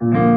Bye.